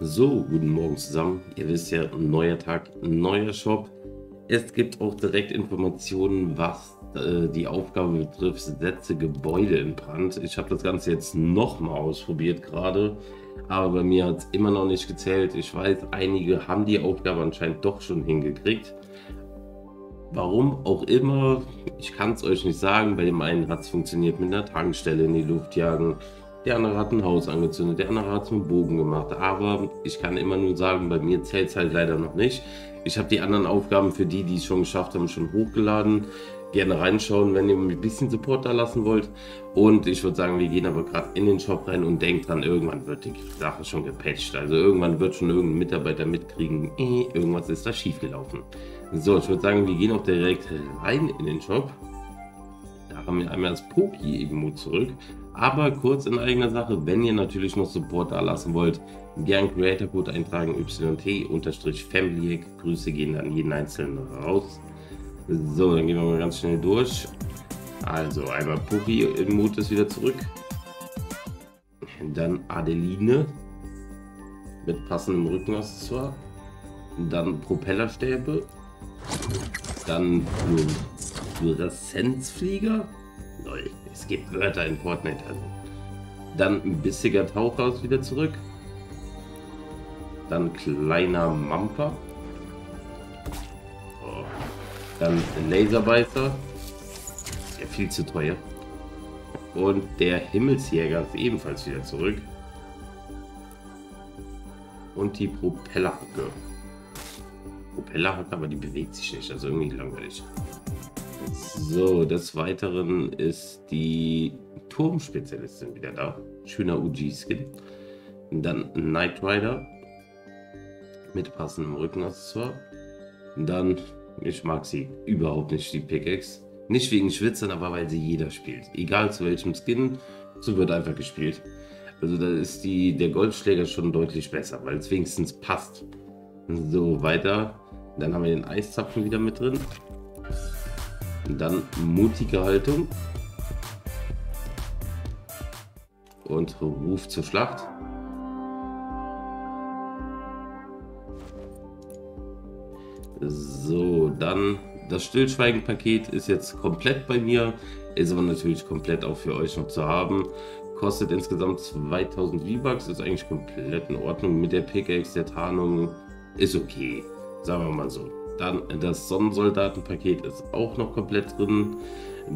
So, guten Morgen zusammen. Ihr wisst ja, neuer Tag, neuer Shop. Es gibt auch direkt Informationen, was äh, die Aufgabe betrifft, setze Gebäude in Brand. Ich habe das Ganze jetzt nochmal ausprobiert gerade, aber bei mir hat es immer noch nicht gezählt. Ich weiß, einige haben die Aufgabe anscheinend doch schon hingekriegt. Warum auch immer, ich kann es euch nicht sagen. Bei dem einen hat es funktioniert mit einer Tankstelle in die Luft jagen. Der andere hat ein Haus angezündet, der andere hat es mit Bogen gemacht. Aber ich kann immer nur sagen, bei mir zählt es halt leider noch nicht. Ich habe die anderen Aufgaben für die, die es schon geschafft haben, schon hochgeladen. Gerne reinschauen, wenn ihr ein bisschen Support da lassen wollt. Und ich würde sagen, wir gehen aber gerade in den Shop rein und denkt dran, irgendwann wird die Sache schon gepatcht. Also irgendwann wird schon irgendein Mitarbeiter mitkriegen, eh, irgendwas ist da schiefgelaufen. So, ich würde sagen, wir gehen auch direkt rein in den Shop. Haben wir einmal das Poki-Emote zurück. Aber kurz in eigener Sache, wenn ihr natürlich noch Support da lassen wollt, gern Creator Code eintragen, YT-Family. Grüße gehen an jeden Einzelnen raus. So, dann gehen wir mal ganz schnell durch. Also einmal Poki Emote ist wieder zurück. Dann Adeline mit passendem Rückenaccessoire. Dann Propellerstäbe. Dann Fluoreszenzflieger. Lol, es gibt Wörter in Fortnite. Also. Dann ein bissiger ist wieder zurück. Dann kleiner Mamper. Oh. Dann Laserbeißer. Ja viel zu teuer. Und der Himmelsjäger ist ebenfalls wieder zurück. Und die Propellerhacke. Propellerhacke, aber die bewegt sich nicht. Also irgendwie langweilig. So, des Weiteren ist die Turmspezialistin wieder da. Schöner UG-Skin. Dann Knight Rider mit passendem Rückenaccessoire. Dann, ich mag sie überhaupt nicht, die Pickaxe. Nicht wegen Schwitzern, aber weil sie jeder spielt. Egal zu welchem Skin, so wird einfach gespielt. Also da ist die, der Goldschläger schon deutlich besser, weil es wenigstens passt. So, weiter. Dann haben wir den Eiszapfen wieder mit drin. Dann mutige Haltung. Und Ruf zur Schlacht. So, dann das Stillschweigen-Paket ist jetzt komplett bei mir, ist aber natürlich komplett auch für euch noch zu haben. Kostet insgesamt 2000 V-Bucks, ist eigentlich komplett in Ordnung mit der Pickaxe, der Tarnung, ist okay, sagen wir mal so. Dann das Sonnensoldatenpaket ist auch noch komplett drin.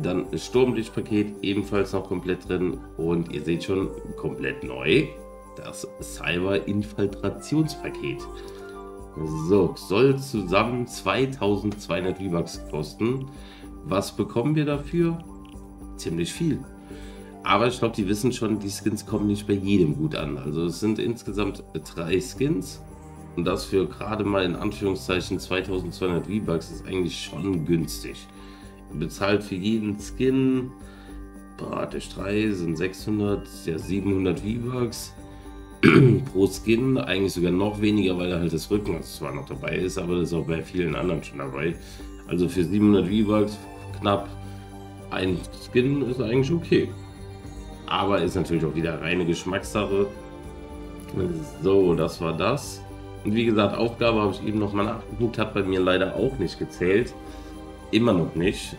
Dann das Sturmlichtpaket ebenfalls noch komplett drin. Und ihr seht schon, komplett neu, das Cyber-Infiltrationspaket. So, soll zusammen 2200 V-Bucks kosten. Was bekommen wir dafür? Ziemlich viel. Aber ich glaube, die wissen schon, die Skins kommen nicht bei jedem gut an. Also es sind insgesamt drei Skins. Und das für gerade mal in Anführungszeichen 2200 V-Bucks ist eigentlich schon günstig. Ihr bezahlt für jeden Skin, Bratisch 3 sind 600, ja 700 V-Bucks pro Skin. Eigentlich sogar noch weniger, weil da halt das Rücken zwar noch dabei ist, aber das ist auch bei vielen anderen schon dabei. Also für 700 V-Bucks knapp ein Skin ist eigentlich okay. Aber ist natürlich auch wieder reine Geschmackssache. So, das war das. Und wie gesagt, Aufgabe habe ich eben noch mal nachgeguckt, hat bei mir leider auch nicht gezählt. Immer noch nicht.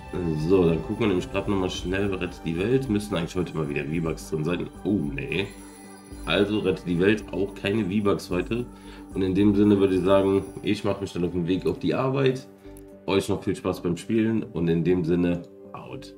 So, dann gucken wir nämlich gerade noch mal schnell, rette die Welt. Müssen eigentlich heute mal wieder V-Bucks drin sein. Oh, nee. Also rette die Welt, auch keine V-Bucks heute. Und in dem Sinne würde ich sagen, ich mache mich dann auf den Weg auf die Arbeit. Euch noch viel Spaß beim Spielen und in dem Sinne, out.